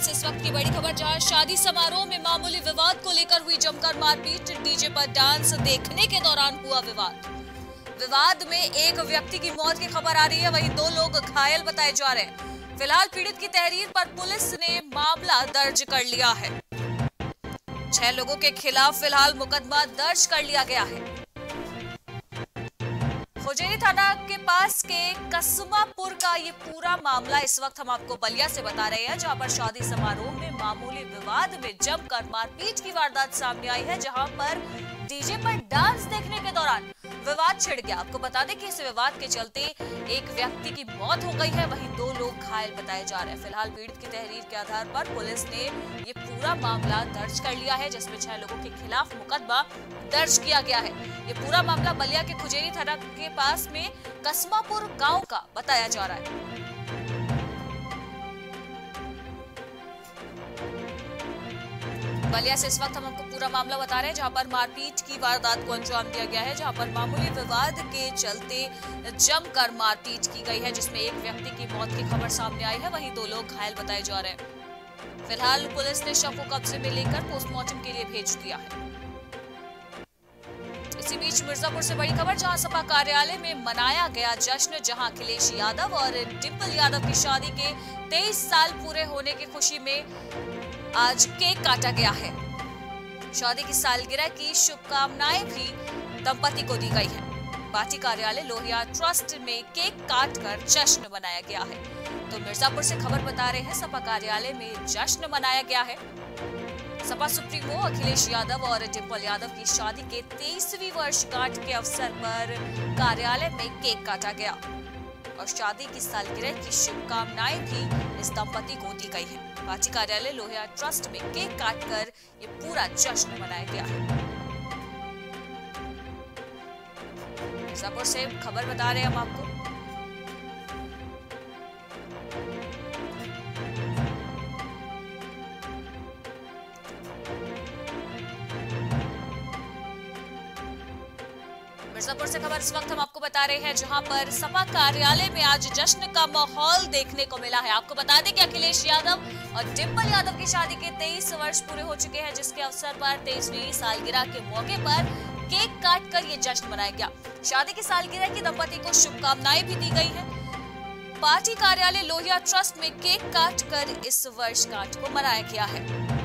से इस वक्त की बड़ी खबर, जहाँ शादी समारोह में मामूली विवाद को लेकर हुई जमकर मारपीट, डीजे पर डांस देखने के दौरान हुआ विवाद। विवाद में एक व्यक्ति की मौत की खबर आ रही है, वहीं दो लोग घायल बताए जा रहे हैं। फ़िलहाल पीड़ित की तहरीर पर पुलिस ने मामला दर्ज कर लिया है। छह लोगों के खिलाफ फ़िलहाल मुकदमा दर्ज कर लिया गया है। खुजैनी थाना के पास के कसुमापुर का ये पूरा मामला इस वक्त हम आपको बलिया से बता रहे हैं, जहाँ पर शादी समारोह में मामूली विवाद में जमकर मारपीट की वारदात सामने आई है, जहाँ पर डीजे पर डांस देखने के दौरान विवाद छिड़ गया। आपको बता दें कि इस विवाद के चलते एक व्यक्ति की मौत हो गई है। वहीं दो लोग घायल बताए जा रहे हैं। फ़िलहाल पीड़ित की तहरीर के आधार पर पुलिस ने ये पूरा मामला दर्ज कर लिया है, जिसमें छह लोगों के खिलाफ मुकदमा दर्ज किया गया है। ये पूरा मामला बलिया के खुजेरी थाना के पास में कसमापुर गाँव का बताया जा रहा है। बलिया से इस वक्त हम आपको पूरा मामला बता रहे हैं, जहाँ पर मारपीट की वारदात को अंजाम दिया गया है, जहाँ पर मामूली विवाद के चलते जमकर मारपीट की गई है, जिसमें एक व्यक्ति की मौत की खबर सामने आई है, वहीं दो लोग घायल बताए जा रहे हैं। फ़िलहाल पुलिस ने शव को कब्जे में लेकर पोस्टमार्टम के लिए भेज दिया है। इसी बीच मिर्जापुर से बड़ी खबर, जहाँ सपा कार्यालय में मनाया गया जश्न, जहाँ अखिलेश यादव और डिम्पल यादव की शादी के 23 साल पूरे होने की खुशी में आज केक काटा गया है। शादी की सालगिरह की शुभकामनाएँ भी दंपति को दी गई है। पार्टी कार्यालय लोहिया ट्रस्ट में केक काट कर जश्न मनाया गया है। तो मिर्जापुर से खबर बता रहे हैं, सपा कार्यालय में जश्न मनाया गया है। सपा सुप्रीमो अखिलेश यादव और डिम्पल यादव की शादी के तेईसवीं वर्षगांठ के अवसर पर कार्यालय में केक काटा गया। और शादी की सालगिरह की शुभकामनाएँ भी इस दंपति को दी गई है। पार्टी कार्यालय लोहिया ट्रस्ट में केक काट कर ये पूरा जश्न मनाया गया है। मिर्जापुर से खबर बता रहे हम आपको। मिर्जापुर से खबर इस वक्त हम आपको बता रहे हैं, जहाँ पर सपा कार्यालय में आज जश्न का माहौल देखने को मिला है। आपको बता दें कि अखिलेश यादव और डिम्पल यादव की शादी के 23 वर्ष पूरे हो चुके हैं, जिसके अवसर पर तेईसवीं सालगिरह के मौके पर केक काट कर ये जश्न मनाया गया। शादी की सालगिरह की दंपति को शुभकामनाएँ भी दी गई है। पार्टी कार्यालय लोहिया ट्रस्ट में केक काट कर इस वर्षगांठ को मनाया गया है।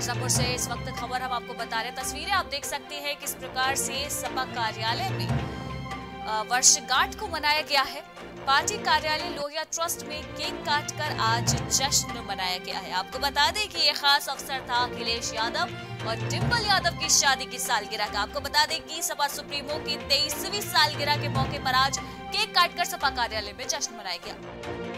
मिर्जापुर से इस वक्त खबर हम आपको बता रहे हैं। तस्वीरें आप देख सकते हैं किस प्रकार से सपा कार्यालय में वर्षगांठ को मनाया गया है। पार्टी कार्यालय लोहिया ट्रस्ट में केक काटकर आज जश्न मनाया गया है। आपको बता दें कि यह खास अवसर था अखिलेश यादव और डिम्पल यादव की शादी की सालगिरह का। आपको बता दें कि सपा सुप्रीमो की तेईसवीं सालगिरह के मौके पर आज केक काटकर सपा कार्यालय में जश्न मनाया गया।